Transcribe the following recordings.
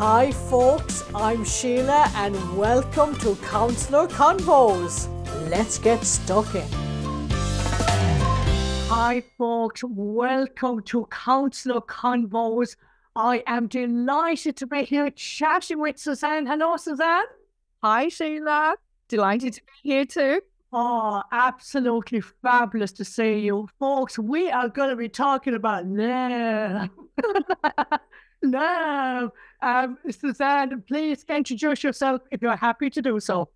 Hi, folks, I'm Sheila, and welcome to Counsellor Convos. Let's get stuck in. Hi, folks, welcome to Counsellor Convos. I am delighted to be here chatting with Suzanne. Hello, Suzanne. Hi, Sheila. Delighted to be here too. Oh, absolutely fabulous to see you. Folks, we are going to be talking about love. love. Um, Suzanne, please introduce yourself if you're happy to do so.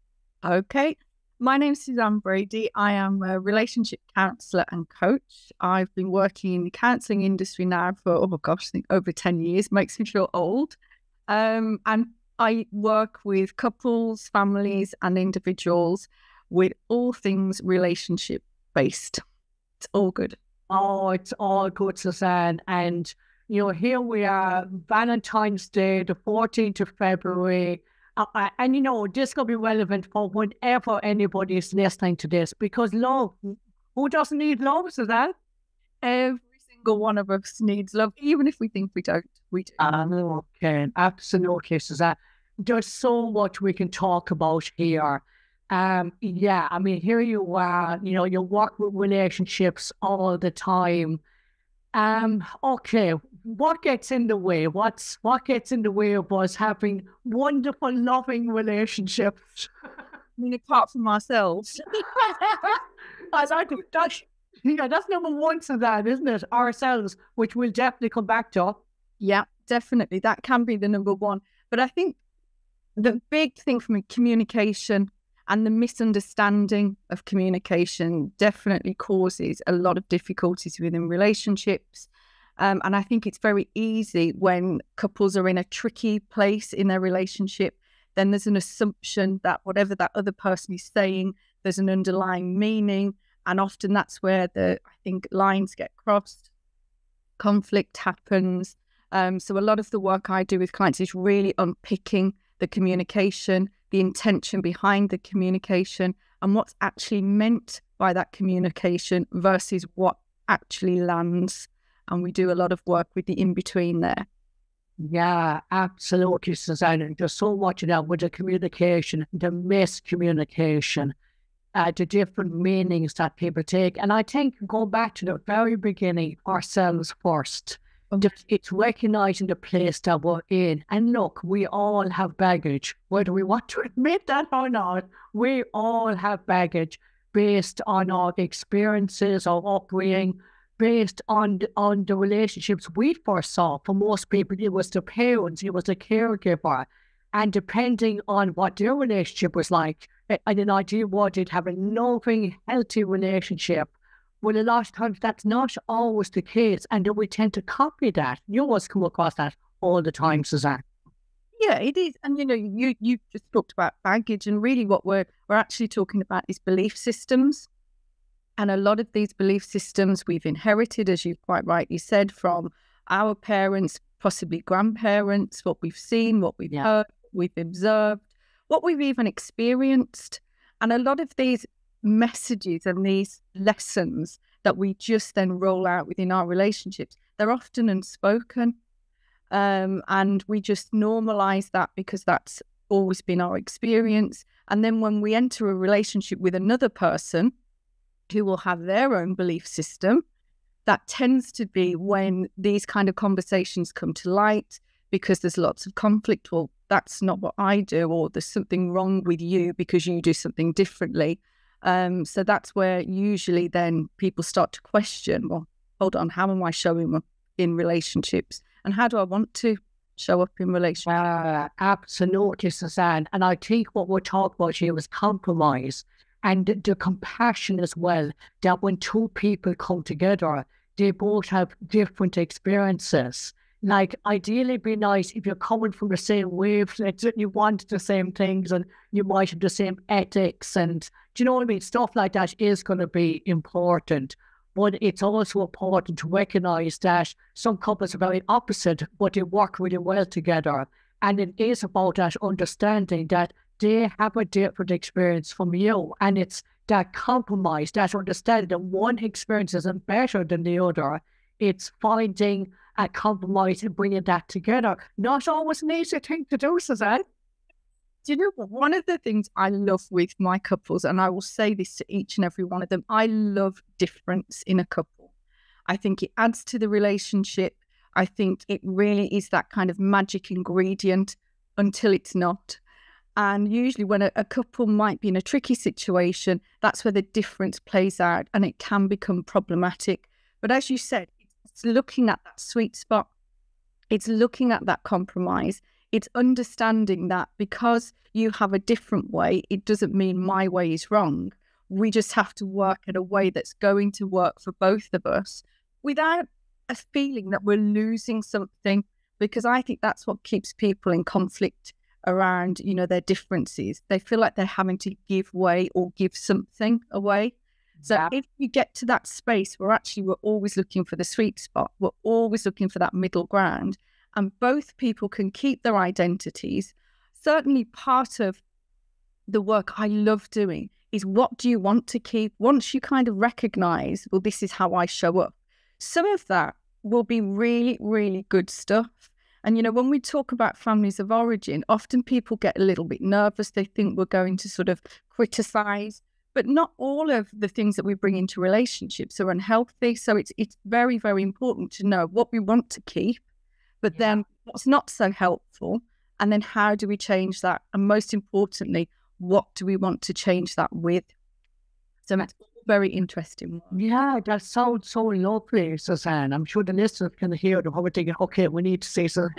Okay. My name is Suzanne Brady. I am a relationship counsellor and coach. I've been working in the counselling industry now for, oh gosh, I think over 10 years, makes me feel old. Um, and I work with couples, families, and individuals with all things relationship based. It's all good. Oh, it's all good, Suzanne. And, you know, here we are, Valentine's Day, the 14th of February. Uh, and, you know, this could be relevant for whenever anybody is listening to this because love, who doesn't need love, Suzanne? Every single one of us needs love, even if we think we don't. We do. Okay, absolutely, Suzanne. There's so much we can talk about here. Um, yeah, I mean, here you are, you know, you work with relationships all the time. Um, okay, what gets in the way? What's what gets in the way of us having wonderful, loving relationships? I mean, apart from ourselves. as I like that's yeah, that's number one to that, isn't it? Ourselves, which we'll definitely come back to. Yeah, definitely. That can be the number one. But I think the big thing for me, communication and the misunderstanding of communication definitely causes a lot of difficulties within relationships. Um, and I think it's very easy when couples are in a tricky place in their relationship, then there's an assumption that whatever that other person is saying, there's an underlying meaning. And often that's where the, I think, lines get crossed, conflict happens. Um, so a lot of the work I do with clients is really unpicking the communication, the intention behind the communication and what's actually meant by that communication versus what actually lands. And we do a lot of work with the in between there. Yeah, absolutely, Suzanne. And there's so much of that with the communication, the miscommunication, uh, the different meanings that people take. And I think go back to the very beginning, ourselves first. It's recognizing the place that we're in. And look, we all have baggage, whether we want to admit that or not. We all have baggage based on our experiences, our upbringing, based on on the relationships we first saw. For most people, it was the parents, it was the caregiver. And depending on what their relationship was like, and an idea was it have a loving, healthy relationship well, a lot of times that's not always the case, and we tend to copy that. You always come across that all the time, mm. Suzanne. Yeah, it is, and you know, you you just talked about baggage, and really, what we're we're actually talking about is belief systems, and a lot of these belief systems we've inherited, as you quite rightly said, from our parents, possibly grandparents, what we've seen, what we've yeah. heard, we've observed, what we've even experienced, and a lot of these messages and these lessons that we just then roll out within our relationships, they're often unspoken. Um, and we just normalize that because that's always been our experience. And then when we enter a relationship with another person who will have their own belief system, that tends to be when these kind of conversations come to light because there's lots of conflict. Well, that's not what I do, or there's something wrong with you because you do something differently. Um, so that's where usually then people start to question, well, hold on, how am I showing up in relationships? And how do I want to show up in relationships? Uh, absolutely, Suzanne. And I think what we're talking about here is compromise and the, the compassion as well, that when two people come together, they both have different experiences like ideally be nice if you're coming from the same wavelength and you want the same things and you might have the same ethics and do you know what I mean? Stuff like that is going to be important. But it's also important to recognize that some couples are very opposite, but they work really well together. And it is about that understanding that they have a different experience from you. And it's that compromise, that understanding that one experience isn't better than the other. It's finding and compromise and bringing that together. Not always an easy thing to do, Suzanne. Do you know? One of the things I love with my couples, and I will say this to each and every one of them, I love difference in a couple. I think it adds to the relationship. I think it really is that kind of magic ingredient until it's not. And usually, when a, a, couple might be in a tricky situation, that's where the difference plays out and it can become problematic. But as you said, it's looking at that sweet spot, it's looking at that compromise, it's understanding that because you have a different way, it doesn't mean my way is wrong. We just have to work in a way that's going to work for both of us without a feeling that we're losing something, because I think that's what keeps people in conflict around, you know, their differences. They feel like they're having to give way or give something away. So yeah. if you get to that space where actually we're always looking for the sweet spot, we're always looking for that middle ground, and both people can keep their identities. Certainly, part of the work I love doing is what do you want to keep? Once you kind of recognize, well, this is how I show up, some of that will be really, really good stuff. And, you know, when we talk about families of origin, often people get a little bit nervous. They think we're going to sort of criticize, but not all of the things that we bring into relationships are unhealthy. So it's, it's very, very important to know what we want to keep, but yeah. then what's not so helpful. And then how do we change that? And most importantly, what do we want to change that with? So it's very interesting. Yeah, that sounds so lovely, Suzanne. I'm sure the listeners can hear the whole thinking, okay, we need to see some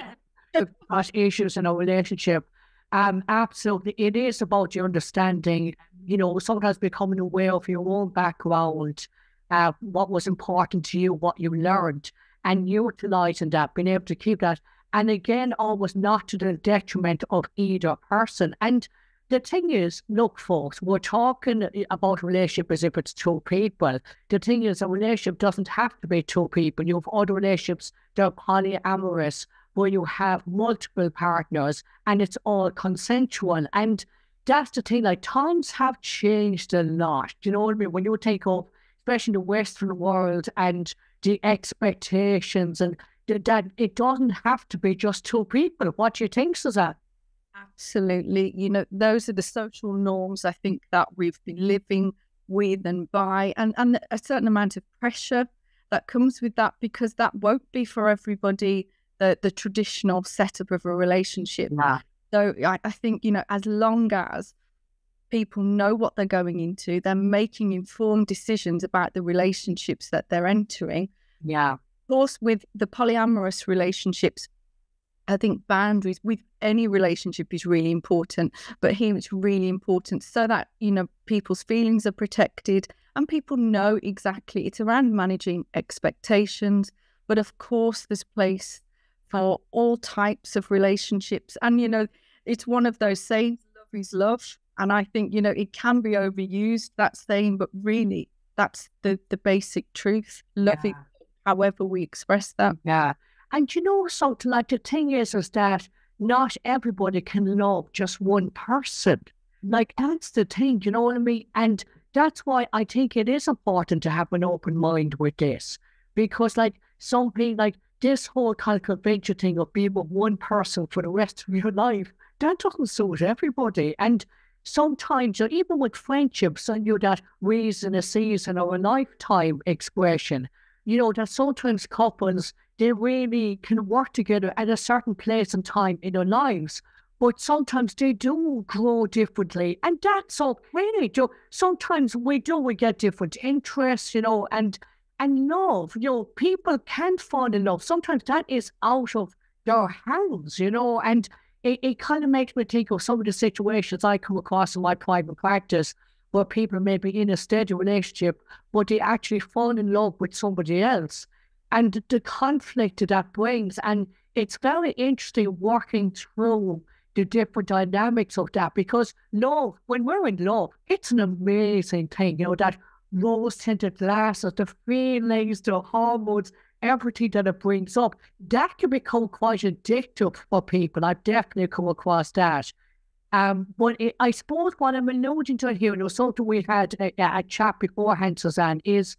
issues in our relationship. Um, absolutely. It is about your understanding, you know, sometimes becoming aware of your own background, uh, what was important to you, what you learned, and utilizing that, being able to keep that. And again, always not to the detriment of either person. And the thing is, look, folks, we're talking uh, about relationship as if it's two people. The thing is, a relationship doesn't have to be two people. You have other relationships that are polyamorous, where you have multiple partners and it's all consensual. And that's the thing, like times have changed a lot. You know what I mean? When you take up, especially in the Western world and the expectations and that it doesn't have to be just two people. What do you think, Suzanne? Absolutely. You know, those are the social norms I think that we've been living with and by, and, and a certain amount of pressure that comes with that because that won't be for everybody the, the traditional setup of a relationship. Yeah. So I, I think, you know, as long as people know what they're going into, they're making informed decisions about the relationships that they're entering. Yeah. Of course, with the polyamorous relationships, I think boundaries with any relationship is really important, but here it's really important so that, you know, people's feelings are protected and people know exactly it's around managing expectations. But of course, there's place for all types of relationships. And, you know, it's one of those sayings, love is love. And I think, you know, it can be overused, that saying, but really that's the, the basic truth. Love yeah. it however we express that. Yeah. And you know something like the thing is is that not everybody can love just one person. Like that's the thing, you know what I mean? And that's why I think it is important to have an open mind with this. Because like something like this whole kind of convention thing of being with one person for the rest of your life, that doesn't suit everybody. And sometimes, or even with friendships, and you know, that reason, a season, or a lifetime expression, you know, that sometimes couples they really can work together at a certain place and time in their lives. But sometimes they do grow differently, and that's okay. So sometimes we do, we get different interests, you know, and and love, you know, people can't fall in love. Sometimes that is out of their hands, you know, and it, it kind of makes me think of some of the situations I come across in my private practice where people may be in a steady relationship, but they actually fall in love with somebody else and the conflict that brings. And it's very interesting working through the different dynamics of that because love, when we're in love, it's an amazing thing, you know, that rose tinted glasses, the feelings, the hormones, everything that it brings up, that can become quite addictive for people. I've definitely come across that. Um, but it, I suppose what I'm alluding to here, you know, something we had a, a chat beforehand, Suzanne, is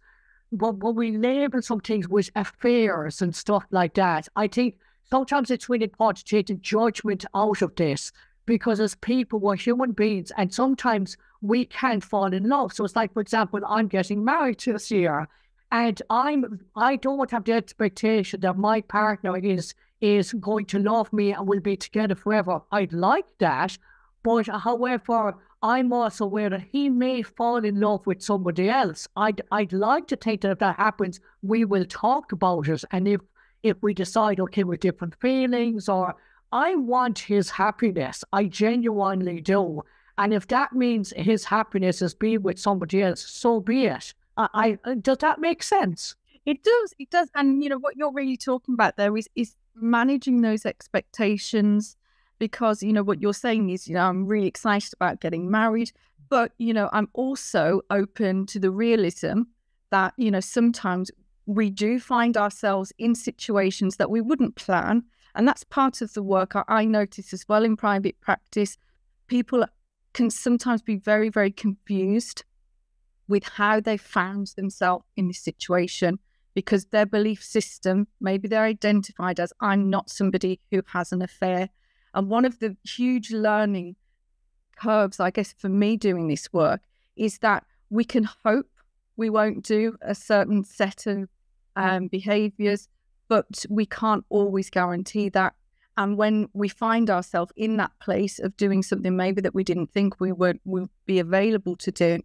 but when we label some things with affairs and stuff like that, I think sometimes it's really important to take the judgment out of this because as people, we're human beings, and sometimes we can't fall in love. So it's like, for example, I'm getting married this year, and I'm I don't have the expectation that my partner is is going to love me and we'll be together forever. I'd like that, but however, I'm also aware that he may fall in love with somebody else. I'd I'd like to think that if that happens, we will talk about it. And if if we decide, okay, with different feelings, or I want his happiness, I genuinely do. And if that means his happiness is being with somebody else, so be it. Uh, uh. I, I does that make sense? It does. It does. And you know what you're really talking about there is is managing those expectations because you know what you're saying is you know I'm really excited about getting married but you know I'm also open to the realism that you know sometimes we do find ourselves in situations that we wouldn't plan and that's part of the work I notice as well in private practice people can sometimes be very very confused with how they found themselves in this situation because their belief system maybe they're identified as I'm not somebody who has an affair and one of the huge learning curves, I guess, for me doing this work is that we can hope we won't do a certain set of um, behaviors, but we can't always guarantee that. And when we find ourselves in that place of doing something maybe that we didn't think we would, would be available to do,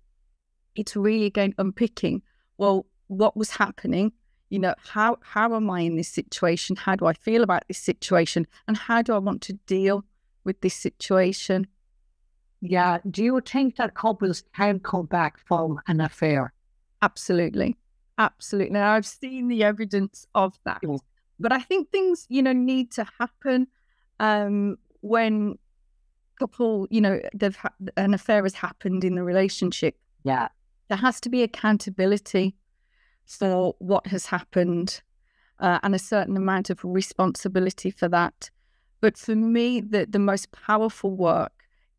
it's really again unpicking, well, what was happening? you know how how am i in this situation? How do i feel about this situation? And how do i want to deal with this situation? Yeah. Do you think that couples can come back from an affair? Absolutely. Absolutely. Now i've seen the evidence of that. But i think things you know need to happen um when couple you know they've ha- an affair has happened in the relationship yeah there has to be accountability for what has happened uh, and a certain amount of responsibility for that. But for me, the, the most powerful work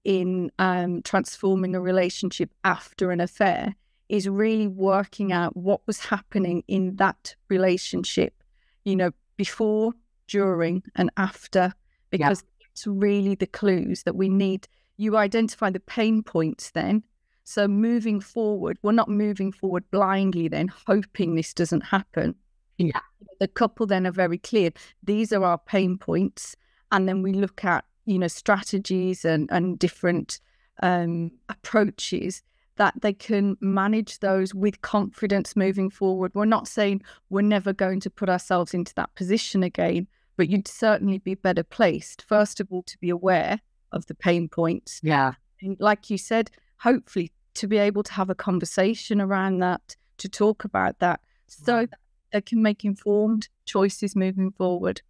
in um, transforming a relationship after an affair is really working out what was happening in that relationship, you know, before, during, and after, because yeah. it's really the clues that we need. You identify the pain points then, so moving forward, we're not moving forward blindly, then hoping this doesn't happen. Yeah. The couple then are very clear. These are our pain points. And then we look at, you know, strategies and, and different um, approaches that they can manage those with confidence moving forward. We're not saying we're never going to put ourselves into that position again, but you'd certainly be better placed, first of all, to be aware of the pain points. Yeah. And like you said, hopefully to be able to have a conversation around that, to talk about that, so that they can make informed choices moving forward.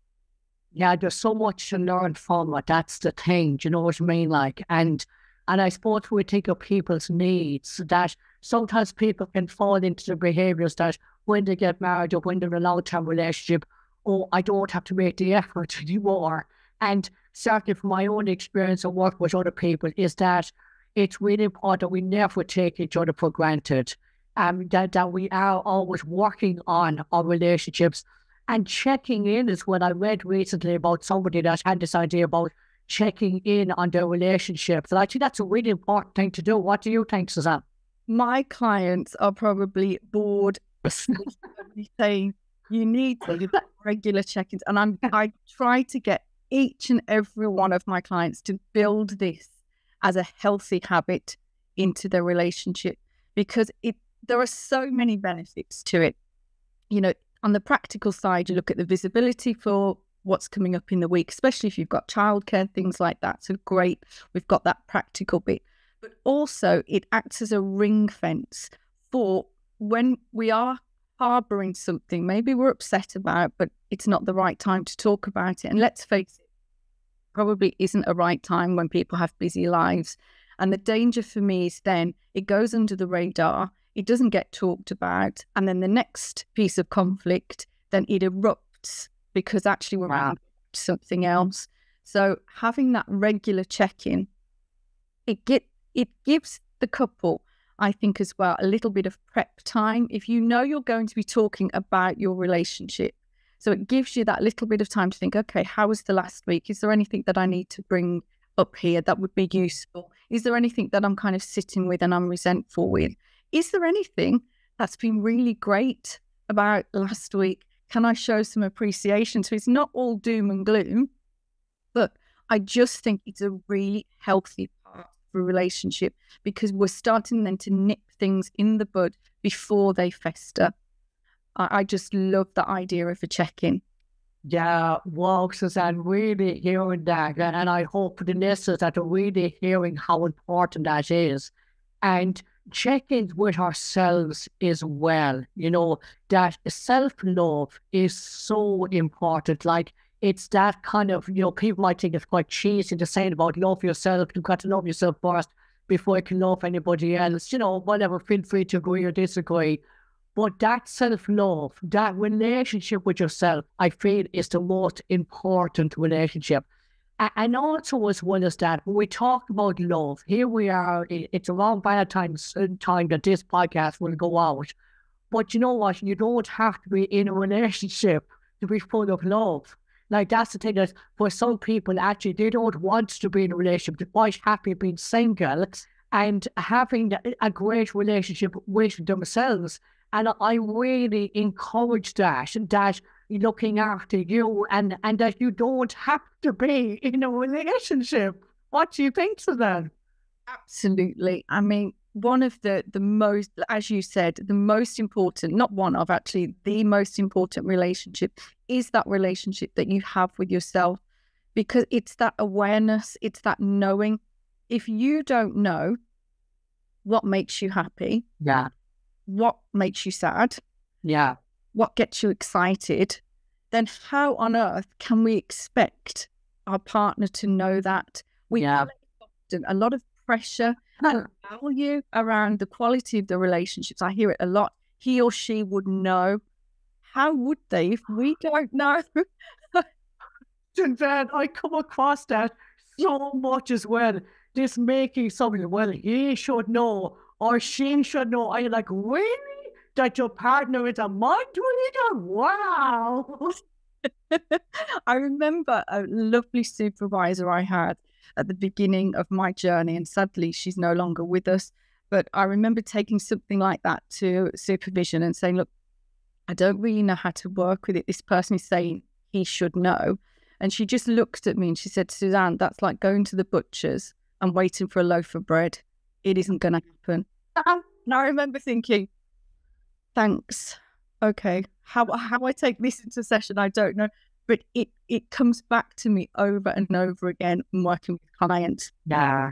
Yeah, there's so much to learn from it. That's the thing. Do you know what I mean? Like, and and I suppose we think of people's needs that sometimes people can fall into the behaviors that when they get married or when they're in a long term relationship, oh, I don't have to make the effort anymore. And certainly from my own experience and work with other people is that it's really important we never take each other for granted. Um, that, that we are always working on our relationships and checking in is what I read recently about somebody that had this idea about checking in on their relationships. And I think that's a really important thing to do. What do you think, Suzanne? My clients are probably bored saying you need to regular check-ins. And I'm I try to get each and every one of my clients to build this as a healthy habit into the relationship because it there are so many benefits to it. You know, on the practical side, you look at the visibility for what's coming up in the week, especially if you've got childcare, things like that. So great, we've got that practical bit. But also, it acts as a ring fence for when we are harboring something, maybe we're upset about, but it's not the right time to talk about it. And let's face it, probably isn't a right time when people have busy lives. And the danger for me is then it goes under the radar, it doesn't get talked about. And then the next piece of conflict, then it erupts because actually we're wow. something else. So having that regular check in, it get it gives the couple I think as well, a little bit of prep time. If you know you're going to be talking about your relationship, so it gives you that little bit of time to think, okay, how was the last week? Is there anything that I need to bring up here that would be useful? Is there anything that I'm kind of sitting with and I'm resentful with? Is there anything that's been really great about last week? Can I show some appreciation? So it's not all doom and gloom, but I just think it's a really healthy part of a relationship because we're starting then to nip things in the bud before they fester. I, I just love the idea of a check in. Yeah, well, Suzanne, really hearing that. And I hope the listeners that are really hearing how important that is. And check ins with ourselves as well. You know, that self love is so important. Like, it's that kind of, you know, people might think it's quite cheesy to say about love yourself. You've got to love yourself first before you can love anybody else. You know, whatever, feel free to agree or disagree. But that self love, that relationship with yourself, I feel is the most important relationship. And also, as well as that, when we talk about love, here we are, it's around Valentine's uh, time that this podcast will go out. But you know what? You don't have to be in a relationship to be full of love. Like, that's the thing that for some people, actually, they don't want to be in a relationship. They're quite happy being single and having a great relationship with themselves. And I really encourage that, that looking after you and, and that you don't have to be in a relationship. What do you think to that? Absolutely. I mean, one of the the most as you said the most important not one of actually the most important relationship is that relationship that you have with yourself because it's that awareness it's that knowing if you don't know what makes you happy yeah what makes you sad, yeah, what gets you excited, then how on earth can we expect our partner to know that? We yeah. a lot of pressure and value around the quality of the relationships. I hear it a lot. He or she would know. How would they if we don't know? and then I come across that so much as well. This making something, well, he should know or she should know. Are you like, really? That your partner is a mind reader? Wow. I remember a lovely supervisor I had at the beginning of my journey, and sadly, she's no longer with us. But I remember taking something like that to supervision and saying, Look, I don't really know how to work with it. This person is saying he should know. And she just looked at me and she said, Suzanne, that's like going to the butcher's and waiting for a loaf of bread. It isn't going to happen. and I remember thinking, thanks. Okay. How how I take this into session, I don't know. But it it comes back to me over and over again in working with clients. Yeah.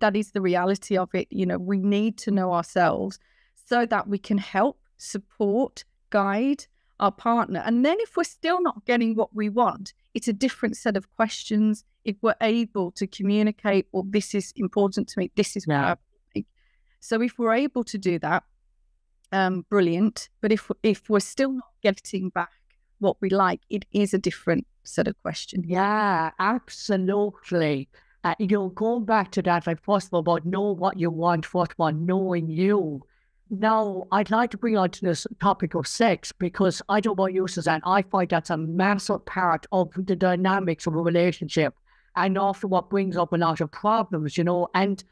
That is the reality of it. You know, we need to know ourselves so that we can help, support, guide our partner. And then if we're still not getting what we want, it's a different set of questions. If we're able to communicate, well, this is important to me, this is yeah. So if we're able to do that, um, brilliant. But if if we're still not getting back what we like, it is a different set of questions. Yeah, absolutely. Uh, you know, going back to that, if possible, about know what you want, first one, knowing you. Now, I'd like to bring on to this topic of sex because I don't want you, Suzanne. I find that's a massive part of the dynamics of a relationship and often what brings up a lot of problems, you know. And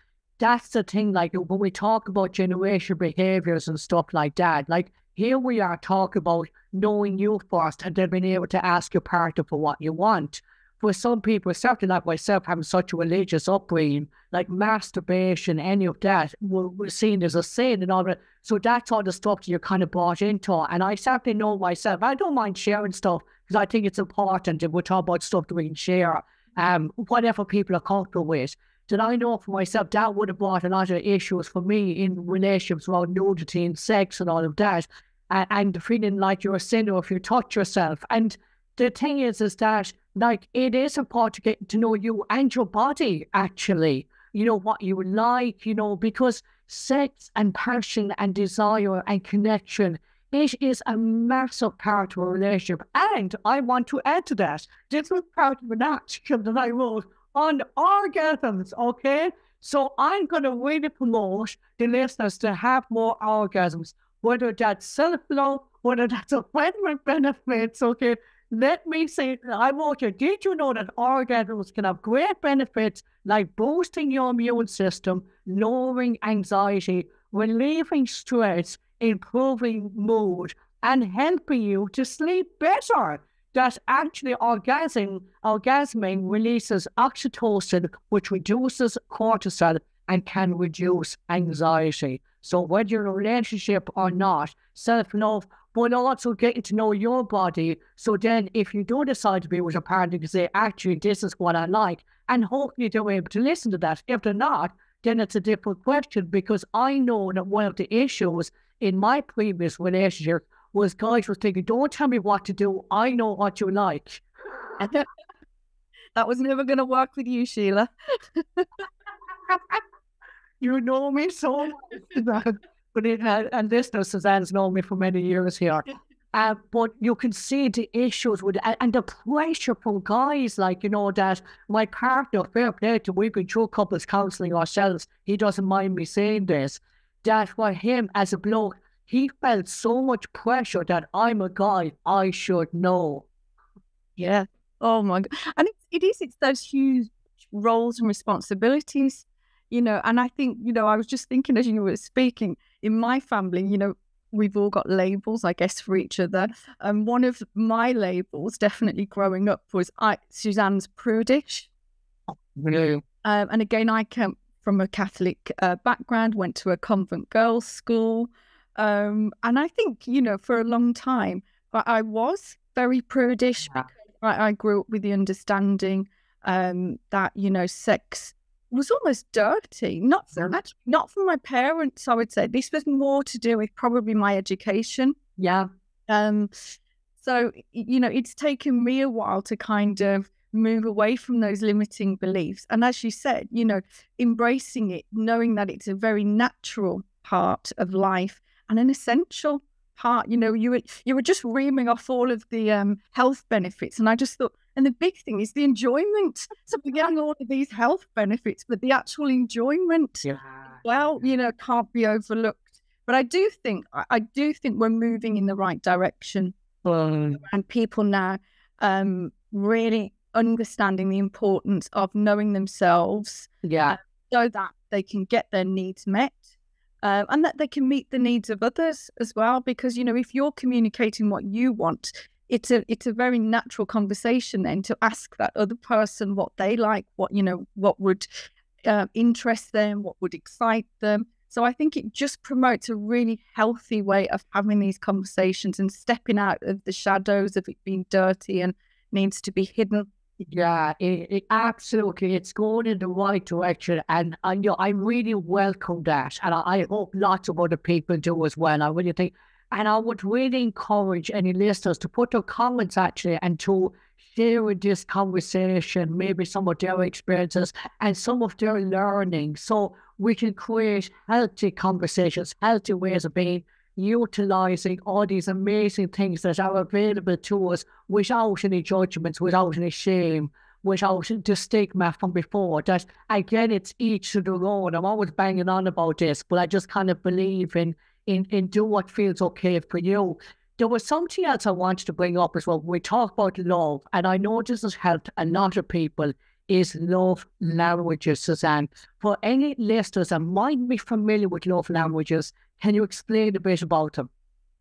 that's the thing, like when we talk about generation behaviors and stuff like that, like here we are talking about knowing you first and then being able to ask your partner for what you want. For some people, certainly like myself, having such a religious upbringing, like masturbation, any of that, we're, we're seen as a sin and all that. So that's all the stuff that you're kind of bought into. And I certainly know myself, I don't mind sharing stuff because I think it's important if we talk about stuff that we can share, um, whatever people are comfortable with that I know for myself that would have brought a lot of issues for me in relationships around nudity and sex and all of that, and, and feeling like you're a sinner if you touch yourself. And the thing is, is that like it is important to get to know you and your body actually. You know what you like, you know, because sex and passion and desire and connection it is a massive part of a relationship. And I want to add to that, this was part of an article that I wrote on orgasms, okay? So I'm going to really promote the listeners to have more orgasms, whether that's self-love, whether that's a friend benefits, okay? Let me say, I want you, did you know that orgasms can have great benefits like boosting your immune system, lowering anxiety, relieving stress, improving mood, and helping you to sleep better? That actually orgasm, orgasming releases oxytocin, which reduces cortisol and can reduce anxiety. So whether you're in a relationship or not, self-love, but also getting to know your body. So then if you do decide to be with a partner, you can say, actually, this is what I like. And hopefully they're able to listen to that. If they're not, then it's a different question because I know that one of the issues in my previous relationship was guys were thinking, don't tell me what to do. I know what you like. that was never going to work with you, Sheila. you know me so much. but it, uh, and listeners, Suzanne's known me for many years here. Uh, but you can see the issues with and, and the pressure from guys like you know that my partner fair play to we've been through couples counselling ourselves he doesn't mind me saying this that for him as a bloke he felt so much pressure that I'm a guy, I should know. Yeah. Oh my God. And it, it is, it's those huge roles and responsibilities, you know. And I think, you know, I was just thinking as you were speaking, in my family, you know, we've all got labels, I guess, for each other. And one of my labels, definitely growing up, was I, Suzanne's prudish. Really? Um, and again, I came from a Catholic uh, background, went to a convent girls' school. Um, and I think, you know, for a long time, I, I was very prudish. Yeah. I, I, grew up with the understanding um, that, you know, sex was almost dirty. Not so much, not from my parents, I would say. This was more to do with probably my education. Yeah. Um, so, you know, it's taken me a while to kind of move away from those limiting beliefs. And as you said, you know, embracing it, knowing that it's a very natural part of life and an essential part. You know, you were you were just reaming off all of the um, health benefits, and I just thought, and the big thing is the enjoyment. So we're getting all of these health benefits, but the actual enjoyment, yeah. well, you know, can't be overlooked. But I do think I do think we're moving in the right direction, um, and people now um, really understanding the importance of knowing themselves, yeah, uh, so that they can get their needs met um, and that they can meet the needs of others as well. Because you know, if you're communicating what you want, it's a it's a very natural conversation then to ask that other person what they like, what you know, what would uh, interest them, what would excite them. So I think it just promotes a really healthy way of having these conversations and stepping out of the shadows of it being dirty and needs to be hidden yeah, it, it, absolutely. It's going in the right direction. And, and you know, I really welcome that. And I, I, hope lots of other people do as well. I really think. And I would really encourage any listeners to put their comments actually and to share with this conversation, maybe some of their experiences and some of their learning. So we can create healthy conversations, healthy ways of being utilizing all these amazing things that are available to us without any judgments, without any shame, without the stigma from before. That again, it's each to their own. I'm always banging on about this, but I just kind of believe in in in do what feels okay for you. There was something else I wanted to bring up as well. We talk about love, and I know this has helped a lot of people. Is love languages, Suzanne? For any listeners that might be familiar with love languages, can you explain a bit about them?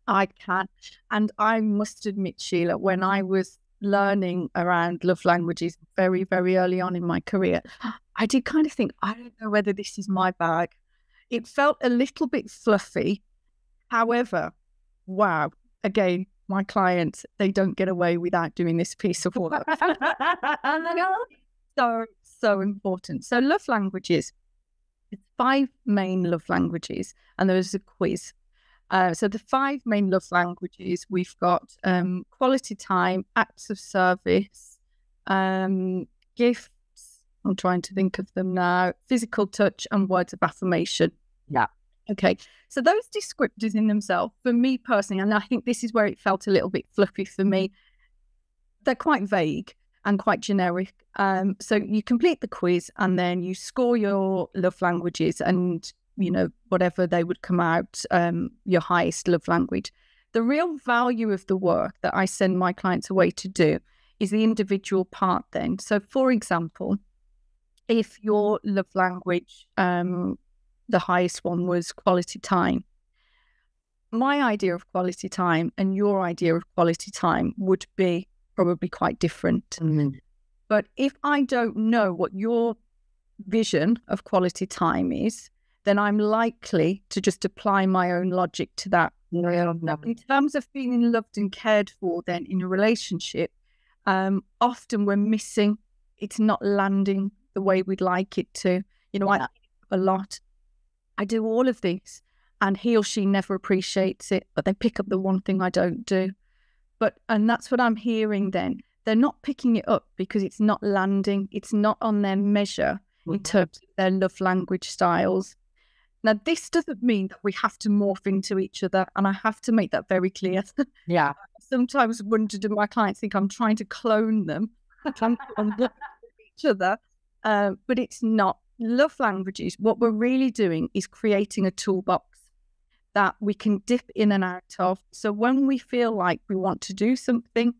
I can. And I must admit, Sheila, when I was learning around love languages very, very early on in my career, I did kind of think, I don't know whether this is my bag. It felt a little bit fluffy. However, wow, again, my clients, they don't get away without doing this piece of work. so, so important. So, love languages five main love languages, and there is a quiz. Uh, so the five main love languages we've got um, quality time, acts of service, um, gifts. I'm trying to think of them now. Physical touch and words of affirmation. Yeah. Okay. So those descriptors in themselves, for me personally, and I think this is where it felt a little bit fluffy for me. They're quite vague. And quite generic. Um, so you complete the quiz and then you score your love languages and you know whatever they would come out um, your highest love language. The real value of the work that I send my clients away to do is the individual part. Then, so for example, if your love language, um, the highest one was quality time. My idea of quality time and your idea of quality time would be probably quite different. Mm-hmm. But if I don't know what your vision of quality time is, then I'm likely to just apply my own logic to that. In terms of feeling loved and cared for, then in a relationship, um, often we're missing, it's not landing the way we'd like it to. You know, yeah. I a lot. I do all of these, and he or she never appreciates it, but they pick up the one thing I don't do. But and that's what I'm hearing then. They're not picking it up because it's not landing, it's not on their measure in mm-hmm. terms of their love language styles. Now, this doesn't mean that we have to morph into each other, and I have to make that very clear. Yeah. sometimes wonder do my clients think I'm trying to clone them each other, uh, but it's not. Love languages, what we're really doing is creating a toolbox that we can dip in and out of. So when we feel like we want to do something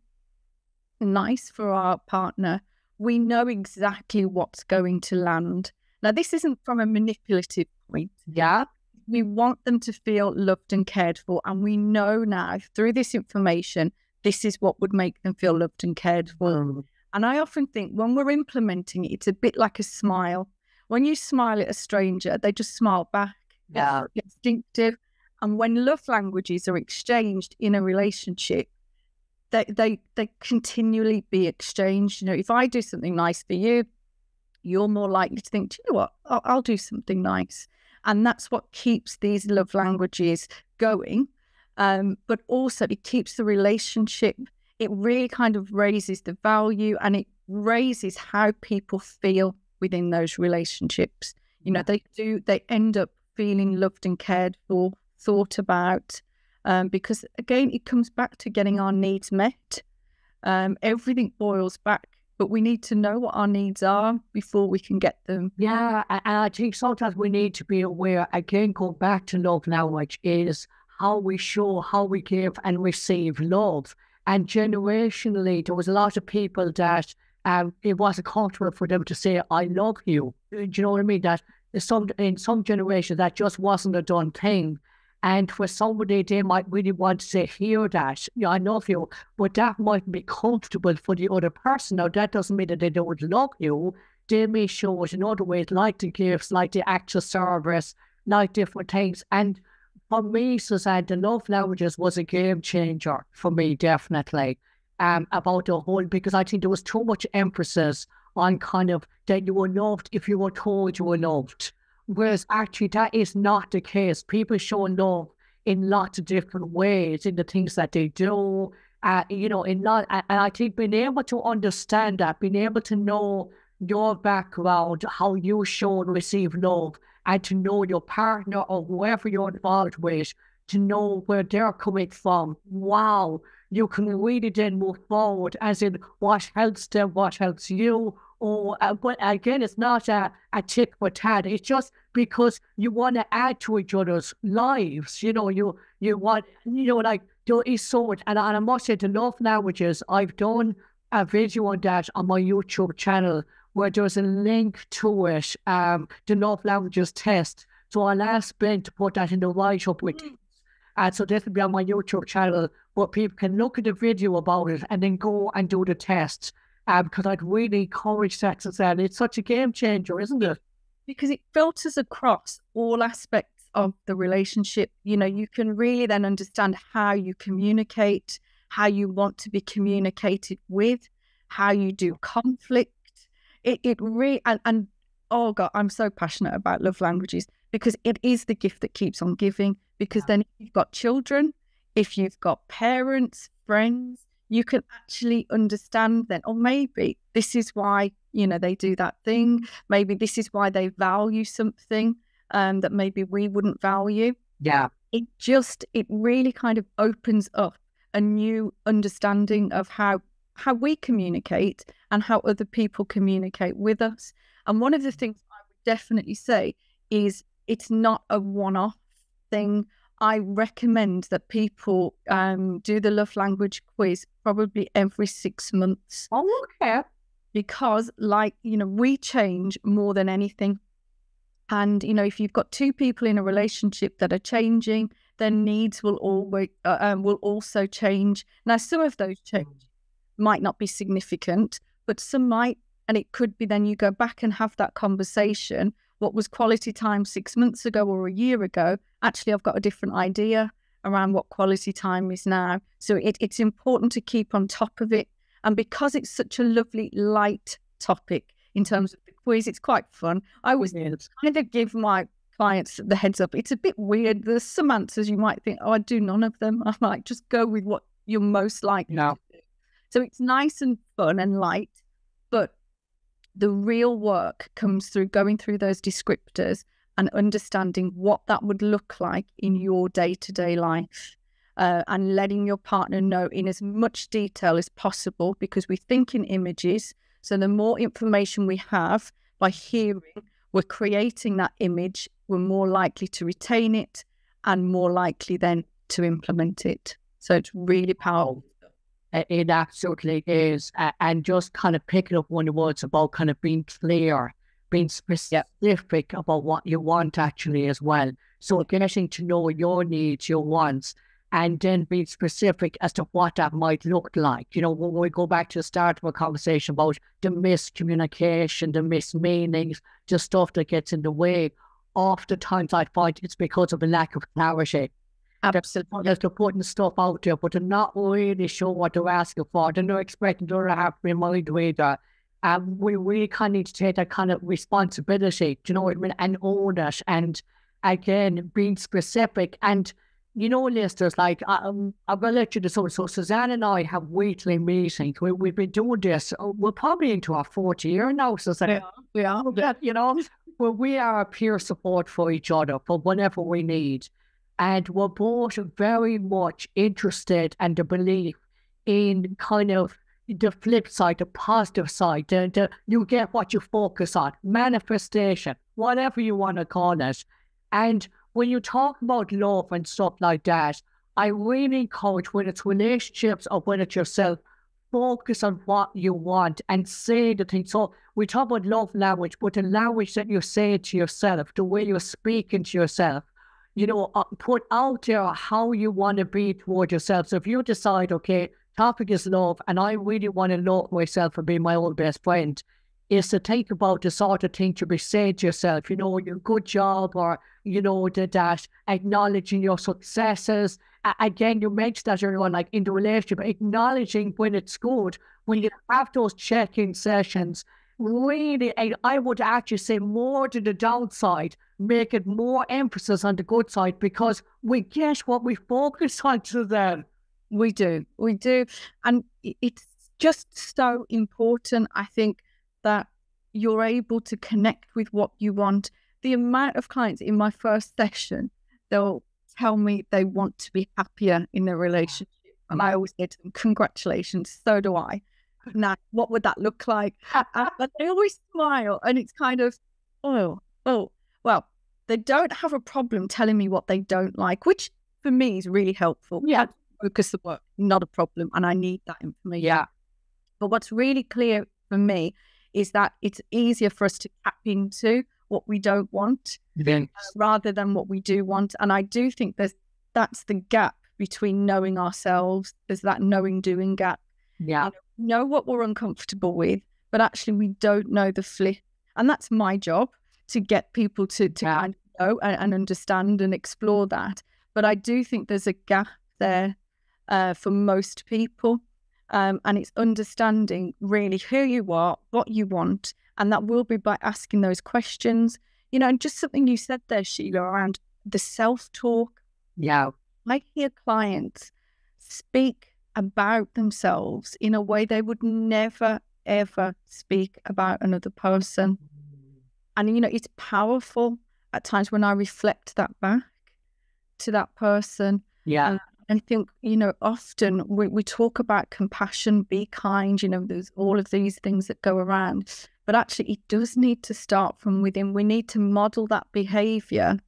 nice for our partner, we know exactly what's going to land. Now, this isn't from a manipulative point. Yeah. We want them to feel loved and cared for. And we know now through this information, this is what would make them feel loved and cared for. Mm. And I often think when we're implementing it, it's a bit like a smile. When you smile at a stranger, they just smile back. Yeah. It's instinctive. And when love languages are exchanged in a relationship, they, they they continually be exchanged. You know, if I do something nice for you, you're more likely to think, do you know what? I'll, I'll do something nice. And that's what keeps these love languages going. Um, but also it keeps the relationship, it really kind of raises the value and it raises how people feel within those relationships. You know, they do, they end up feeling loved and cared for thought about. Um, because again, it comes back to getting our needs met. Um, everything boils back, but we need to know what our needs are before we can get them. Yeah, and I think sometimes we need to be aware. Again, go back to love language is how we show, how we give and receive love. And generationally, there was a lot of people that um, it wasn't comfortable for them to say, "I love you." Do you know what I mean? That some in some generations that just wasn't a done thing. And for somebody, they might really want to hear that, yeah, I love you, but that might be comfortable for the other person. Now, that doesn't mean that they don't love you. They may show it in other ways, like the gifts, like the actual service, like different things. And for me, Suzanne, the love languages was a game changer for me, definitely, um, about the whole, because I think there was too much emphasis on kind of that you were loved if you were told you were loved Whereas actually, that is not the case. People show love in lots of different ways in the things that they do. Uh, you know, in not, and I think being able to understand that, being able to know your background, how you show and receive love, and to know your partner or whoever you're involved with, to know where they're coming from. Wow, you can really then move forward as in what helps them, what helps you, or uh, but again, it's not a, a tick for tat. It's just because you want to add to each other's lives. You know, you you want you know like there is so much, and, and I must say, the love languages. I've done a video on that on my YouTube channel where there's a link to it, um, the love languages test. So I'll ask Ben to put that in the write up with. Mm. And so this will be on my YouTube channel where people can look at the video about it and then go and do the test um, because I'd really encourage sex and It's such a game changer, isn't it? Because it filters across all aspects of the relationship. You know, you can really then understand how you communicate, how you want to be communicated with, how you do conflict. It it really and, and oh god, I'm so passionate about love languages because it is the gift that keeps on giving. Because then if you've got children, if you've got parents, friends, you can actually understand then, or maybe this is why, you know, they do that thing. Maybe this is why they value something um, that maybe we wouldn't value. Yeah. It just, it really kind of opens up a new understanding of how how we communicate and how other people communicate with us. And one of the things I would definitely say is it's not a one off thing. I recommend that people um, do the love language quiz probably every six months. Oh, okay. Because, like, you know, we change more than anything. And, you know, if you've got two people in a relationship that are changing, their needs will always uh, um, will also change. Now, some of those changes might not be significant, but some might. And it could be then you go back and have that conversation. What was quality time six months ago or a year ago? Actually, I've got a different idea around what quality time is now. So it, it's important to keep on top of it. And because it's such a lovely, light topic in mm-hmm. terms of the quiz, it's quite fun. I always kind of give my clients the heads up. It's a bit weird. There's some answers you might think, oh, I do none of them. I might just go with what you're most likely no. So it's nice and fun and light, but the real work comes through going through those descriptors and understanding what that would look like in your day to day life. Uh, and letting your partner know in as much detail as possible because we think in images. So, the more information we have by hearing, we're creating that image, we're more likely to retain it and more likely then to implement it. So, it's really powerful. It absolutely is. And just kind of picking up one of the words about kind of being clear, being specific yep. about what you want actually as well. So getting to know your needs, your wants, and then being specific as to what that might look like. You know, when we go back to the start of a conversation about the miscommunication, the mismeanings, the stuff that gets in the way, oftentimes I find it's because of a lack of clarity. Absolutely. They're, they're putting stuff out there, but they're not really sure what they're asking for. They're not expecting to have in mind either. And we really kind of need to take that kind of responsibility, do you know what I mean, and own it. And again, being specific. And, you know, listeners, like, um, I'm going to let you know. So, Suzanne and I have weekly meetings. We, we've been doing this. Uh, we're probably into our fourth year now, Suzanne. We are. We are. You know, where we are a peer support for each other for whatever we need and we're both very much interested and the belief in kind of the flip side, the positive side. The, the, you get what you focus on, manifestation, whatever you want to call it. And when you talk about love and stuff like that, I really encourage when it's relationships or when it's yourself, focus on what you want and say the thing. So we talk about love language, but the language that you say to yourself, the way you're speaking to yourself, you know, uh, put out there how you want to be toward yourself. So if you decide, okay, topic is love, and I really want to love myself and be my own best friend, is to think about the sort of thing to be saying to yourself, you know, your good job or, you know, the, that acknowledging your successes. again, you mentioned that earlier on, like in the relationship, acknowledging when it's good, when you have those check-in sessions, really, I would actually say more to the downside, make it more emphasis on the good side because we get what we focus on to them. We do, we do. And it's just so important, I think, that you're able to connect with what you want. The amount of clients in my first session, they'll tell me they want to be happier in their relationship. And I always say to them, Congratulations, so do I now what would that look like? but they always smile and it's kind of, oh, oh, well, they don't have a problem telling me what they don't like, which for me is really helpful. Yeah. Focus the work, not a problem. And I need that information. Yeah. But what's really clear for me is that it's easier for us to tap into what we don't want uh, rather than what we do want. And I do think there's that's the gap between knowing ourselves. There's that knowing doing gap. Yeah. You know, know what we're uncomfortable with, but actually we don't know the flip. And that's my job to get people to, to yeah. kind of know and, and, understand and explore that. But I do think there's a gap there uh, for most people. Um, and it's understanding really who you are, what you want. And that will be by asking those questions. You know, and just something you said there, Sheila, around the self talk. Yeah. I hear clients speak about themselves in a way they would never, ever speak about another person. And, you know, it's powerful at times when I reflect that back to that person. Yeah. I think, you know, often we, we talk about compassion, be kind, you know, there's all of these things that go around. But actually, it does need to start from within. We need to model that behavior.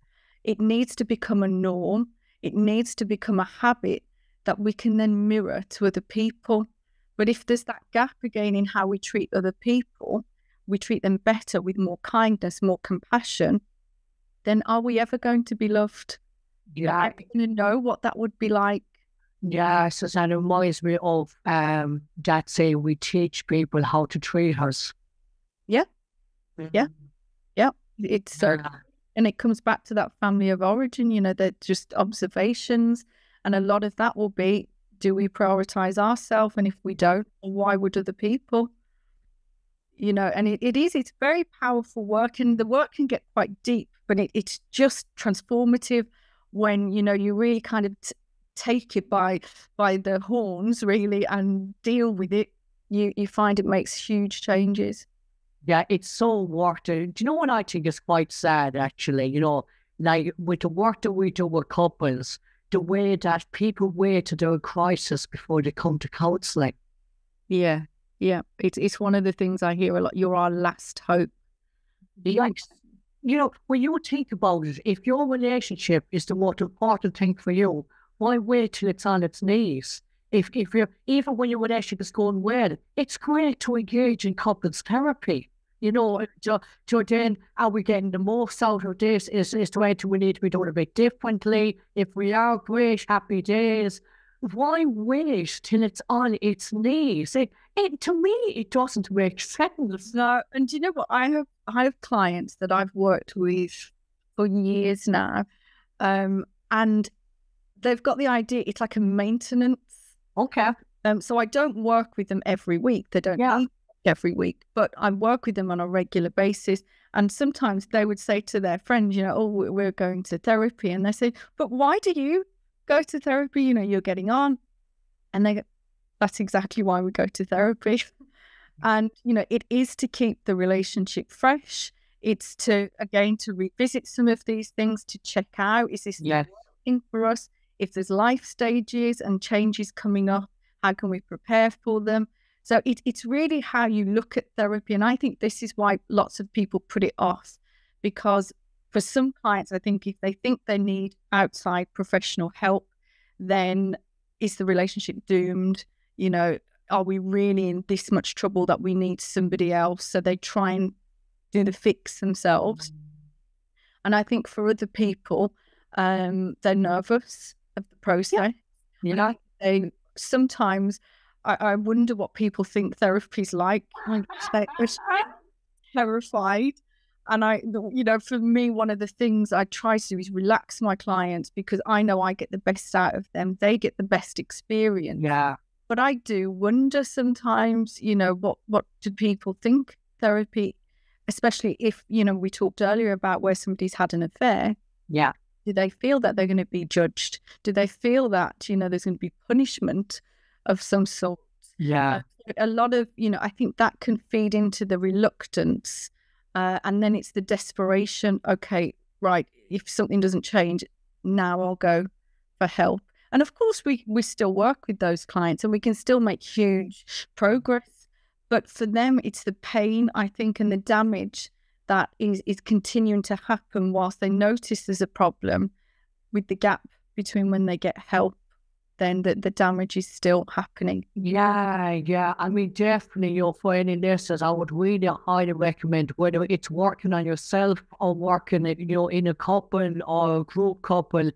It needs to become a norm. It needs to become a habit that we can then mirror to other people. But if there's that gap again in how we treat other people, we treat them better with more kindness, more compassion, then are we ever going to be loved? Yeah. Are we going to know what that would be like? Yeah, so that reminds me of um that say we teach people how to treat us. Yeah. Yeah. Mhm. Yeah. It's so Yeah. and it comes back to that family of origin, you know, they're just observations. And a lot of that will be do we prioritize ourselves? And if we don't, why would other people? You know, and it, it is, it's very powerful work, and the work can get quite deep, but it, it's just transformative when, you know, you really kind of t- take it by by the horns, really, and deal with it. You, you find it makes huge changes. Yeah, it's so worth it. Do you know what I think is quite sad, actually? You know, like with the work that we do with couples, the way that people wait to their crisis before they come to counselling. Yeah, yeah. It's it's one of the things I hear a lot. You're our last hope. Like, you know, when you think about it, if your relationship is the most important thing for you, why wait till it's on its knees? If if you're even when your relationship is going well, it's great to engage in couples therapy. You know, to, to then are we getting the most out of this? Is is the way to we need to be doing a bit differently? If we are great, happy days. Why wait till it's on its knees? It, it to me it doesn't make sense. No, and do you know what? I have I have clients that I've worked with for years now, um, and they've got the idea. It's like a maintenance. Okay. Um, so I don't work with them every week. They don't Yeah. every week, but I work with them on a regular basis. And sometimes they would say to their friends, you know, oh, we- we're going to therapy, and they say, but why do you go to therapy? You know, you're getting on, and they go, that's exactly why we go to therapy. And, you know, it is to keep the relationship fresh. It's to, again, to revisit some of these things, to check out is this working for us? If there's life stages and changes coming up, how can we prepare for them? So it, it's really how you look at therapy. And I think this is why lots of people put it off because for some clients, I think if they think they need outside professional help, then is the relationship doomed? You know, are we really in this much trouble that we need somebody else? So they try and do the fix themselves. And I think for other people, um, they're nervous of the process. You know? I they sometimes I, I wonder what people think therapy's like. Like, They're terrified. And I, you know, for me, one of the things I try to do is relax my clients because I know I get the best out of them. They get the best experience. Yeah. But I do wonder sometimes, you know, what what do people think therapy, especially if you know we talked earlier about where somebody's had an affair. Yeah. Do they feel that they're going to be judged? Do they feel that you know there's going to be punishment of some sort? Yeah. a lot of you know i think that can feed into the reluctance uh, and then it's the desperation okay right if something doesn't change now i'll go for help. And of course we we still work with those clients and we can still make huge progress but for them it's the pain i think and the damage that is is continuing to happen whilst they notice there's a problem with the gap between when they get help then the, the damage is still happening Yeah, yeah. I mean, definitely, you're finding this as I would really highly recommend whether it's working on yourself or working, you know, in a couple or a group couple,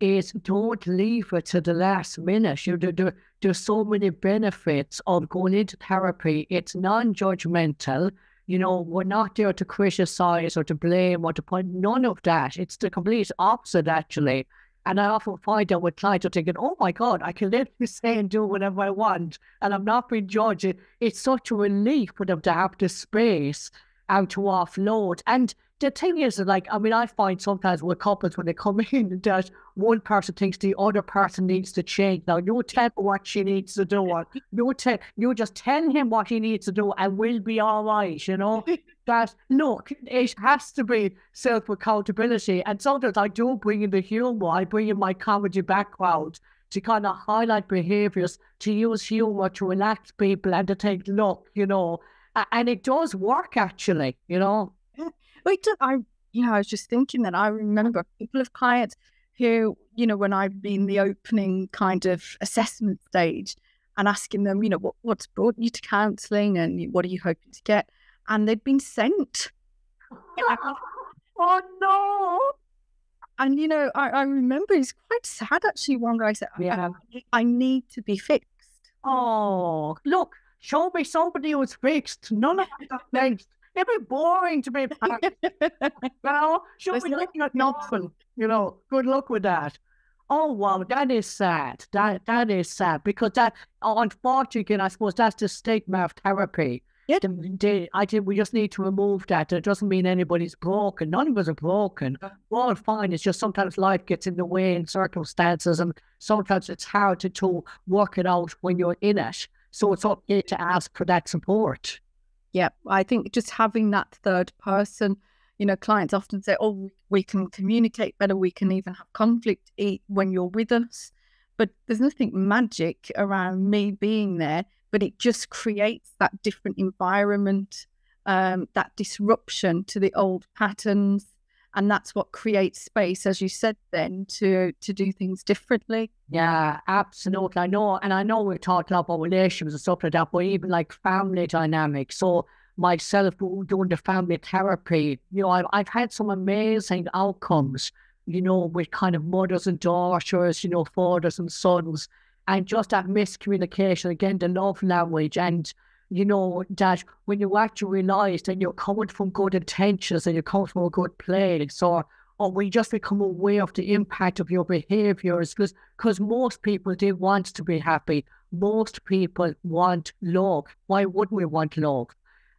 is don't leave it to the last minute. You know, there, there, there's so many benefits of going into therapy. It's non-judgmental. You know, we're not there to criticize or to blame or to point. None of that. It's the complete opposite, actually. And I often find that with clients are thinking, oh my God, I can literally say and do whatever I want and I'm not being judged. It's such a relief for them to have the space and to offload. And the thing is, like, I mean, I find sometimes with couples when they come in that one person thinks the other person needs to change. Now, you tell what she needs to do. or You tell, you just tell him what he needs to do and we'll be all right, you know? that look, it has to be self accountability. And sometimes I do bring in the humor, I bring in my comedy background to kind of highlight behaviors, to use humor to relax people and to take look, you know. And it does work actually, you know. Wait, I yeah, I was just thinking that I remember a couple of clients who, you know, when I've been the opening kind of assessment stage and asking them, you know, what, what's brought you to counselling and what are you hoping to get? And they'd been sent. oh no. And you know, I, I remember it's quite sad actually. One guy said, yeah. I, I need to be fixed. Oh, look, show me somebody who's fixed. None of that fixed. It'd be boring to be packed. well, show me looking at nothing. You know, good luck with that. Oh wow, that is sad. That that is sad because that unfortunately, I suppose that's the stigma of therapy. Yeah. I think we just need to remove that. It doesn't mean anybody's broken. None of us are broken. Uh. We're all fine. It's just sometimes life gets in the way in circumstances, and sometimes it's hard to, to work it out when you're in it. So it's okay to ask for that support. Yeah, I think just having that third person, you know, clients often say, oh, we can communicate better, we can even have conflict when you're with us. But there's nothing magic around me being there, but it just creates that different environment, um, that disruption to the old patterns. And that's what creates space, as you said, then to to do things differently. Yeah, absolutely. I know, and I know we're talking about relationships and stuff like that, but even like family dynamics. So myself doing the family therapy, you know, I've, I've had some amazing outcomes, you know, with kind of mothers and daughters, you know, fathers and sons, and just that miscommunication, again, the love language, and, you know, that when you actually realize that you're coming from good intentions and you're coming from a good place, or, or we just become aware of the impact of your behaviors, because because most people do want to be happy. Most people want love. Why wouldn't we want love?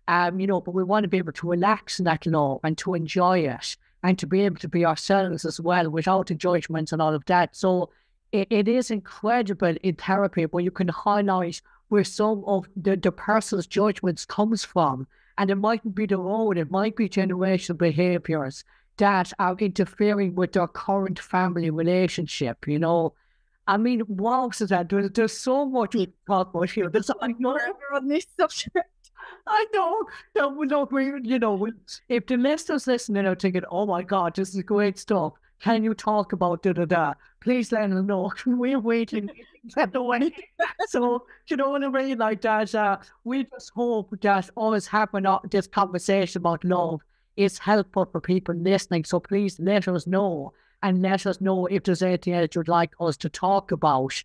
Um, you know, but we want to be able to relax in that love and to enjoy it and to be able to be ourselves as well without the judgments and all of that. So it, it is incredible in therapy where you can highlight where some of the, the person's judgments comes from. And it mightn't be their own, it might be generational behaviors that are interfering with their current family relationship, you know. I mean, wow, Suzanne, there's, there's so much to talk about here. There's like, on this subject. I know. No, look, we, you know, we, if the listeners listening are thinking, oh my God, this is great stuff, can you talk about da da da? Please let us know. We're waiting at the way. so, you know what I mean? Like that, uh, we just hope that always having this conversation about love is helpful for people listening. So please let us know and let us know if there's anything else you'd like us to talk about.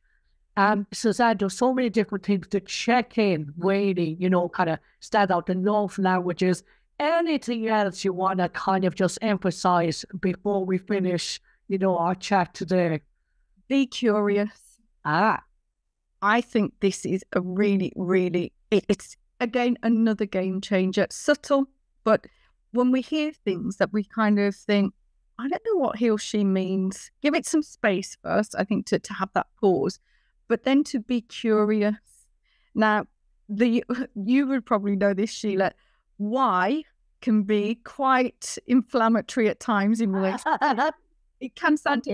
Um, Suzanne, there's so many different things to check in, really, you know, kind of stand out the love languages. Anything else you want to kind of just emphasize before we finish, you know, our chat today? Be curious. Ah. I think this is a really, really, it, it's again another game changer. Subtle, but when we hear things that we kind of think, I don't know what he or she means, give it some space first, I think, to, to have that pause but then to be curious. Now, the you would probably know this, Sheila. Why can be quite inflammatory at times in relationships. it can sound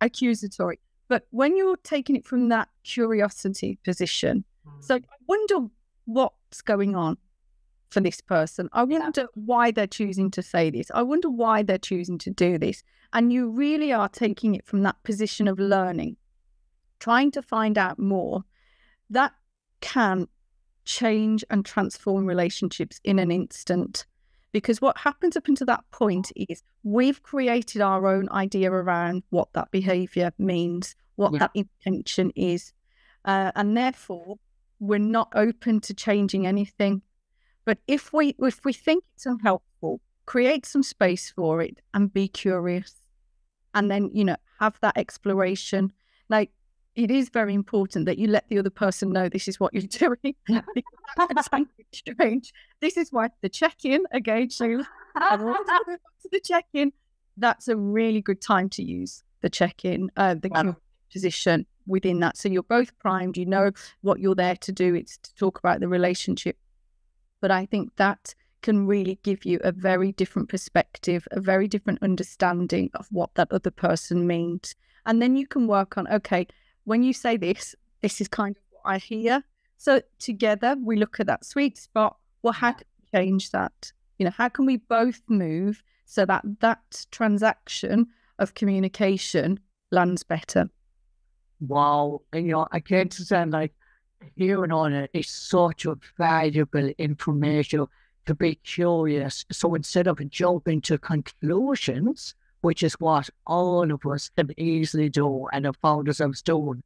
accusatory, but when you're taking it from that curiosity position, mm. so I wonder what's going on for this person. I wonder why they're choosing to say this. I wonder why they're choosing to do this. And you really are taking it from that position of learning trying to find out more, that can change and transform relationships in an instant. Because what happens up until that point is we've created our own idea around what that behavior means, what yeah. that intention is. Uh, and therefore, we're not open to changing anything. But if we if we think it's unhelpful, create some space for it and be curious. And then, you know, have that exploration. Like it is very important that you let the other person know this is what you're doing. strange. This is why the check-in again, so to the check-in. That's a really good time to use the check-in, uh, the wow. position within that. So you're both primed. You know what you're there to do. It's to talk about the relationship. But I think that can really give you a very different perspective, a very different understanding of what that other person means. And then you can work on, okay, when you say this, this is kind of what I hear. So together we look at that sweet spot. Well, how can we change that? You know, how can we both move so that that transaction of communication lands better? Wow. And, you know, again, Suzanne, like hearing on it is such a valuable information to be curious. So instead of jumping to conclusions, which is what all of us can easily do and have found ourselves doing,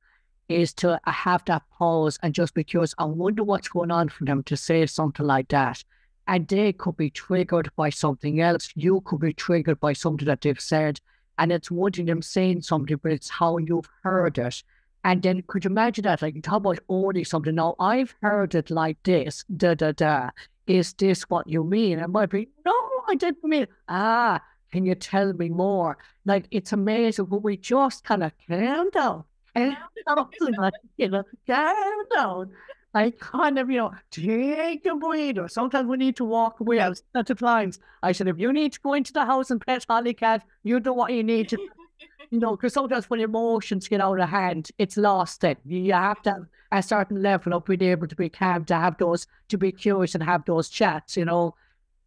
is to have that pause and just be curious. I wonder what's going on for them to say something like that. And they could be triggered by something else. You could be triggered by something that they've said. And it's wanting them saying something, but it's how you've heard it. And then could you imagine that? Like, talk about owning something. Now, I've heard it like this, da da da. Is this what you mean? It might be, no, I didn't mean, ah, can you tell me more? Like, it's amazing, but we just kind of calm down, calm down, like, you know, calm down. I kind of, you know, take a breather. Sometimes we need to walk away. I was at the times. I said, if you need to go into the house and pet Hollycat, you do what you need to you know, because sometimes when emotions get out of hand, it's lost then. You have to have a certain level of being able to be calm, to have those, to be curious and have those chats, you know.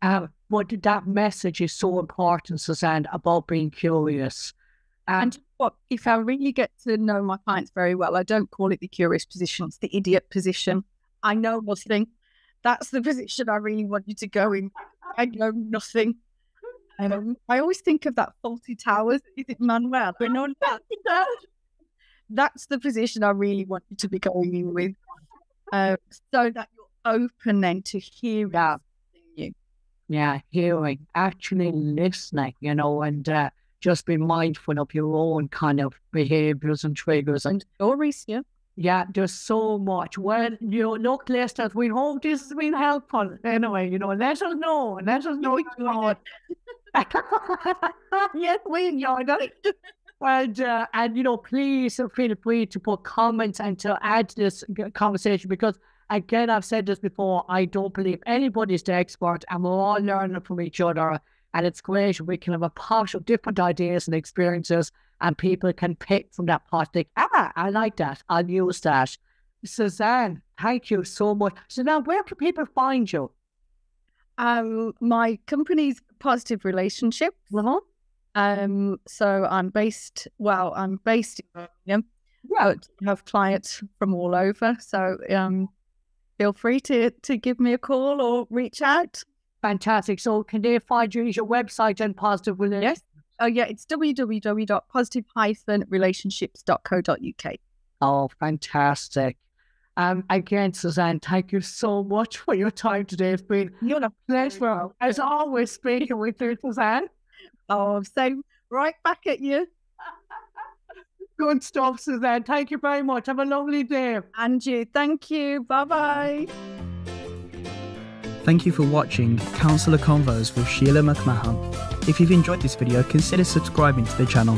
Um, but that message is so important, Suzanne, about being curious. And, and what if I really get to know my clients very well, I don't call it the curious position, it's the idiot position. I know nothing. That's the position I really want you to go in. I know nothing. Um, I always think of that Fawlty Towers. Is it Manuel? We're not That's the position I really want you to be going in with, uh, so that you're open then to hear yeah. Yeah, hearing, actually listening, you know, and uh, just be mindful of your own kind of behaviors and triggers and stories. Yeah. Yeah, there's so much. Well, you know, look, listeners, we hope this has been helpful. Anyway, you know, let us know. Let us know. yes, we enjoyed it. And, uh, and, you know, please feel free to put comments and to add to this conversation because, again, I've said this before, I don't believe anybody's the expert and we're all learning from each other. And it's great. We can have a pot of different ideas and experiences and people can pick from that pot. Think, ah, I like that. I'll use that. Suzanne, thank you so much. So now, where can people find you? Um, my company's Positive Relationship. Uh-huh. Um, so I'm based. Well, I'm based in Birmingham. Yeah. I have clients from all over. So um, feel free to to give me a call or reach out. Fantastic. So can they find you? Is your website and Positive Relationship? Yes. Oh yeah, it's www.positive-relationships.co.uk. Oh, fantastic. Um, again, Suzanne, thank you so much for your time today. It's been you're a pleasure, as always, speaking with you, Suzanne. Oh, same right back at you. Good stuff, Suzanne. Thank you very much. Have a lovely day. And you. Thank you. Bye bye. Thank you for watching Counsellor Convos with Sheila McMahon. If you've enjoyed this video, consider subscribing to the channel